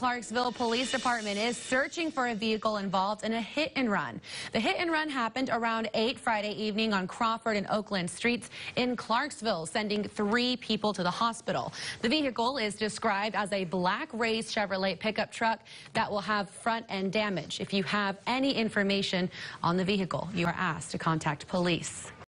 Clarksville Police Department is searching for a vehicle involved in a hit and run. The hit and run happened around 8 Friday evening on Crawford and Oakland streets in Clarksville, sending three people to the hospital. The vehicle is described as a black raised Chevrolet pickup truck that will have front end damage. If you have any information on the vehicle, you are asked to contact police.